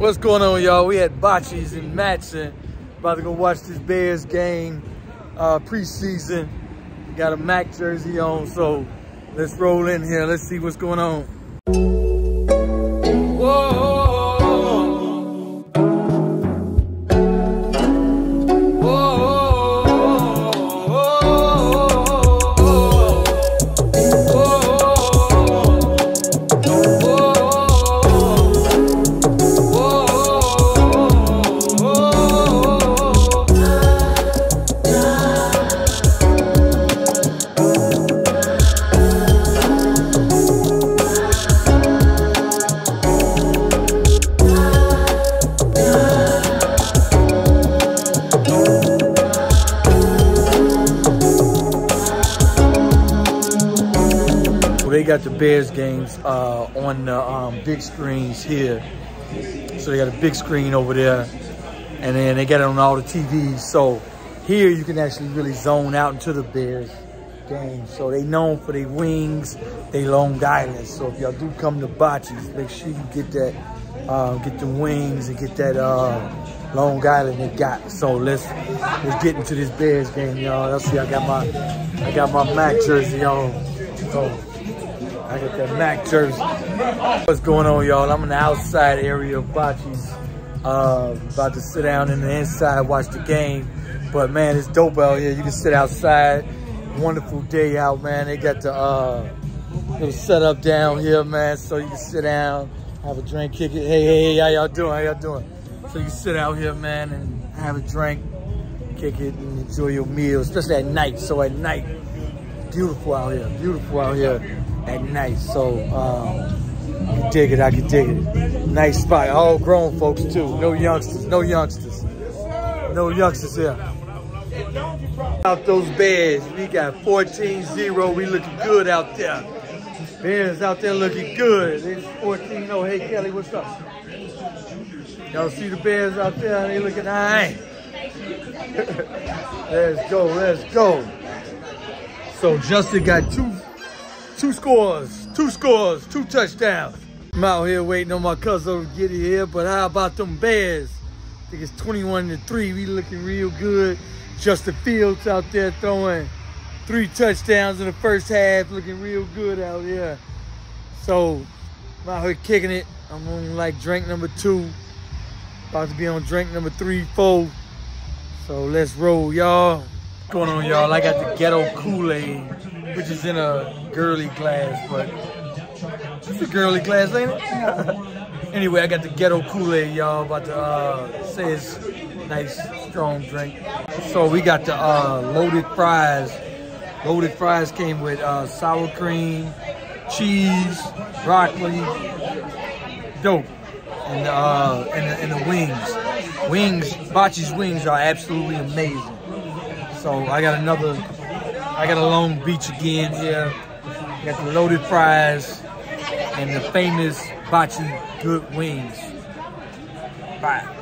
What's going on, y'all? We at Bocce's in Matteson. About to go watch this Bears game, uh, preseason. Got a Mack jersey on, so let's roll in here. Let's see what's going on. They got the Bears games uh, on the um, big screens here. So they got a big screen over there, and then they got it on all the TVs. So here you can actually really zone out into the Bears game. So they known for their wings, they Long Island. So if y'all do come to Bocce's, make sure you get that, uh, get the wings and get that uh, Long Island they got. So let's let's get into this Bears game, y'all. Let's see, I got my I got my Mack jersey on. So I got that Mack jersey. What's going on, y'all? I'm in the outside area of Bocce's. Uh, about to sit down in the inside, watch the game. But man, it's dope out here. You can sit outside. Wonderful day out, man. They got the uh, little setup down here, man, so you can sit down, have a drink, kick it. Hey, hey, hey, how y'all doing? How y'all doing? So you can sit out here, man, and have a drink, kick it, and enjoy your meal, especially at night. So at night, beautiful out here, beautiful out here at night. So um, I can dig it, I can dig it. Nice spot, all grown folks too. No youngsters, no youngsters. No youngsters here. Out those beds, we got 14-0, we looking good out there. Bears out there looking good. It's 14-0. Hey Kelly, what's up? Y'all see the Bears out there? They looking right. let's go, let's go. So Justin got two two scores, two scores, two touchdowns. I'm out here waiting on my cousin to get here, but how about them Bears? I think it's 21 to 3. We looking real good. Justin Fields out there throwing three touchdowns in the first half, looking real good out here. So I'm out here kicking it. I'm on like drink number two. About to be on drink number three, four. So let's roll, y'all. Going on, y'all? I got the ghetto Kool-Aid, which is in a girly glass, but it's a girly glass, ain't it? anyway, I got the ghetto Kool-Aid, y'all. About to uh, say it's nice, strong drink. So we got the uh, loaded fries. Loaded fries came with uh, sour cream, cheese, broccoli, dope, and, uh, and, the, and the wings. Wings, Bocce's wings are absolutely amazing. So I got another, I got a Long Beach again here. Got the loaded fries and the famous Bocce good wings. Bye.